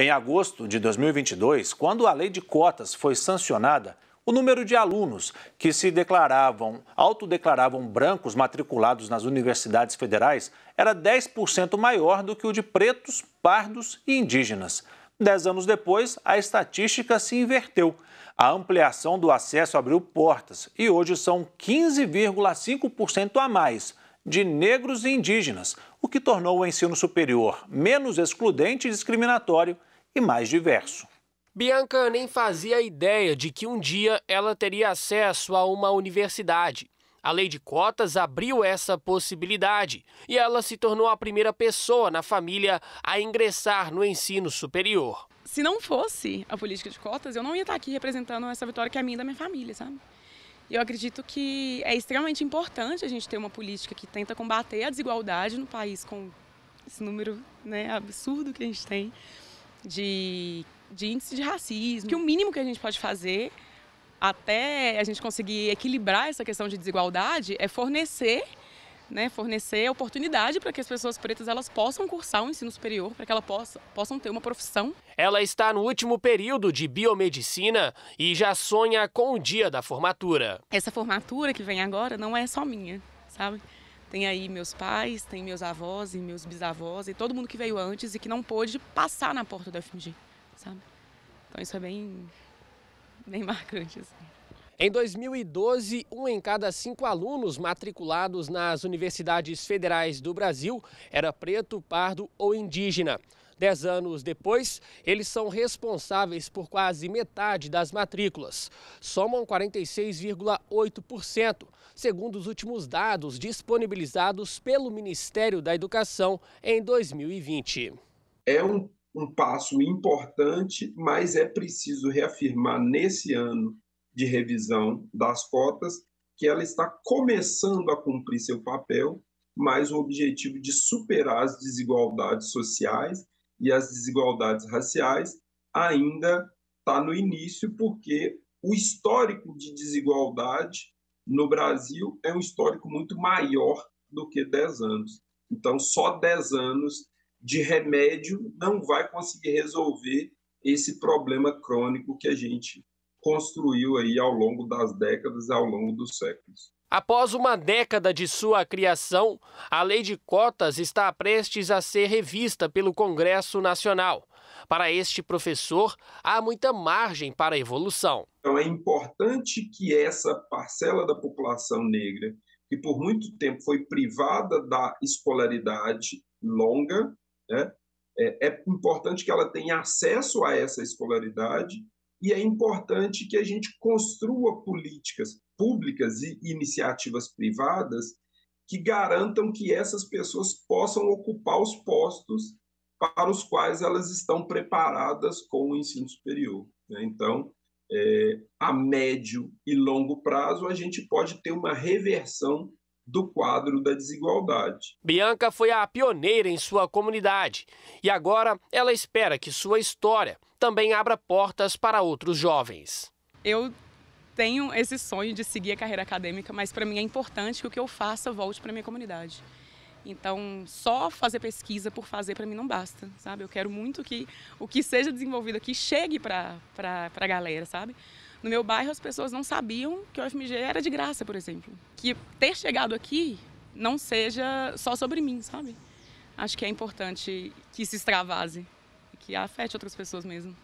Em agosto de 2022, quando a lei de cotas foi sancionada, o número de alunos que se declaravam, autodeclaravam brancos matriculados nas universidades federais era 10% maior do que o de pretos, pardos e indígenas. Dez anos depois, a estatística se inverteu. A ampliação do acesso abriu portas e hoje são 15,5% a mais de negros e indígenas, o que tornou o ensino superior menos excludente e discriminatório e mais diverso. Bianca nem fazia ideia de que um dia ela teria acesso a uma universidade. A lei de cotas abriu essa possibilidade e ela se tornou a primeira pessoa na família a ingressar no ensino superior. Se não fosse a política de cotas, eu não ia estar aqui representando essa vitória que é minha e da minha família, sabe? Eu acredito que é extremamente importante a gente ter uma política que tenta combater a desigualdade no país com esse número né, absurdo que a gente tem de de índice de racismo, que o mínimo que a gente pode fazer até a gente conseguir equilibrar essa questão de desigualdade é fornecer né, fornecer oportunidade para que as pessoas pretas elas possam cursar o um ensino superior, para que elas possam, possam ter uma profissão. Ela está no último período de biomedicina e já sonha com o dia da formatura. Essa formatura que vem agora não é só minha, sabe? Tem aí meus pais, tem meus avós e meus bisavós e todo mundo que veio antes e que não pôde passar na porta da FMG sabe? Então isso é bem, bem marcante. Assim. Em 2012, um em cada cinco alunos matriculados nas universidades federais do Brasil era preto, pardo ou indígena. Dez anos depois, eles são responsáveis por quase metade das matrículas. Somam 46,8%, segundo os últimos dados disponibilizados pelo Ministério da Educação em 2020. É um um passo importante, mas é preciso reafirmar nesse ano de revisão das cotas que ela está começando a cumprir seu papel, mas o objetivo de superar as desigualdades sociais e as desigualdades raciais ainda está no início, porque o histórico de desigualdade no Brasil é um histórico muito maior do que 10 anos. Então, só 10 anos de remédio não vai conseguir resolver esse problema crônico que a gente construiu aí ao longo das décadas e ao longo dos séculos. Após uma década de sua criação, a lei de cotas está prestes a ser revista pelo Congresso Nacional. Para este professor, há muita margem para a evolução. Então, é importante que essa parcela da população negra, que por muito tempo foi privada da escolaridade longa, né? É, é importante que ela tenha acesso a essa escolaridade e é importante que a gente construa políticas públicas e iniciativas privadas que garantam que essas pessoas possam ocupar os postos para os quais elas estão preparadas com o ensino superior. Né? Então, é, a médio e longo prazo, a gente pode ter uma reversão do quadro da desigualdade. Bianca foi a pioneira em sua comunidade e agora ela espera que sua história também abra portas para outros jovens. Eu tenho esse sonho de seguir a carreira acadêmica, mas para mim é importante que o que eu faça volte para minha comunidade. Então, só fazer pesquisa por fazer para mim não basta, sabe? Eu quero muito que o que seja desenvolvido aqui chegue para a galera, sabe? No meu bairro, as pessoas não sabiam que o FMG era de graça, por exemplo. Que ter chegado aqui não seja só sobre mim, sabe? Acho que é importante que se extravase, que afete outras pessoas mesmo.